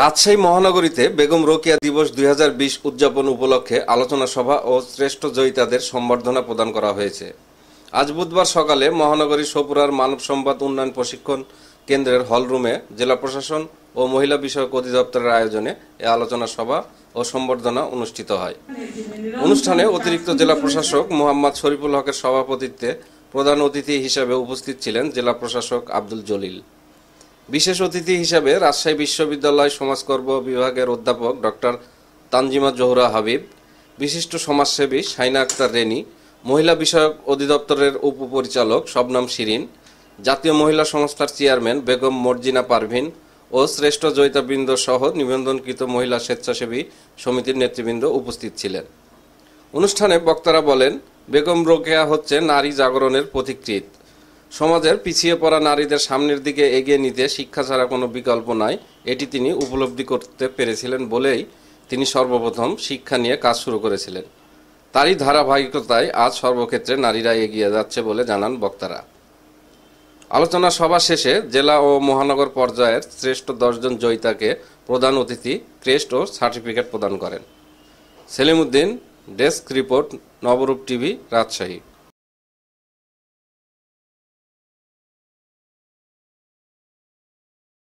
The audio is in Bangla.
রাজশাহী মহানগরীতে বেগম রোকেয়া দিবস দুই হাজার বিশ উদযাপন উপলক্ষে আলোচনা সভা ও শ্রেষ্ঠ জয়িতাদের সম্বর্ধনা প্রদান করা হয়েছে। আজ বুধবার সকালে মহানগরী সপুরার মানব সম্পদ উন্নয়ন প্রশিক্ষণ কেন্দ্রের হলরুমে জেলা প্রশাসন ও মহিলা বিষয়ক অধিদপ্তরের আয়োজনে এ আলোচনা সভা ও সম্বর্ধনা অনুষ্ঠিত হয়। অনুষ্ঠানে অতিরিক্ত জেলা প্রশাসক মোহাম্মদ শরীফুল হকের সভাপতিত্বে প্রধান অতিথি হিসেবে উপস্থিত ছিলেন জেলা প্রশাসক আব্দুল জলিল। বিশেষ অতিথি হিসাবে রাজশাহী বিশ্ববিদ্যালয় সমাজকর্ম বিভাগের অধ্যাপক ডক্টর তানজিমা জোহরা হাবিব, বিশিষ্ট সমাজসেবী সাইনা আক্তার রেনি, মহিলা বিষয়ক অধিদপ্তরের উপপরিচালক শবনাম শিরিন, জাতীয় মহিলা সংস্থার চেয়ারম্যান বেগম মর্জিনা পারভিন ও শ্রেষ্ঠ জয়িতাবৃন্দ সহ নিবন্ধনকৃত মহিলা স্বেচ্ছাসেবী সমিতির নেতৃবৃন্দ উপস্থিত ছিলেন। অনুষ্ঠানে বক্তারা বলেন, বেগম রোকেয়া হচ্ছে নারী জাগরণের পথিকৃত সমাজের পিছিয়ে পড়া নারীদের সামনের দিকে এগিয়ে নিতে শিক্ষা ছাড়া কোনো বিকল্প নাই। এটি তিনি উপলব্ধি করতে পেরেছিলেন বলেই তিনি সর্বপ্রথম শিক্ষা নিয়ে কাজ শুরু করেছিলেন। তারই ধারাবাহিকতায় আজ সর্বক্ষেত্রে নারীরা এগিয়ে যাচ্ছে বলে জানান বক্তারা। আলোচনা সভা শেষে জেলা ও মহানগর পর্যায়ের শ্রেষ্ঠ দশজন জয়িতাকে প্রধান অতিথি ক্রেস্ট ও সার্টিফিকেট প্রদান করেন। Selimuddin desk report, Noborup TV, Rajshahi.